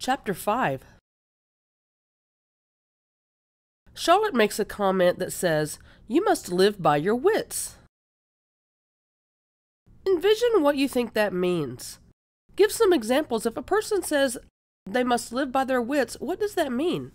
Chapter 5 Charlotte makes a comment that says, You must live by your wits. Envision what you think that means. Give some examples. If a person says they must live by their wits, what does that mean?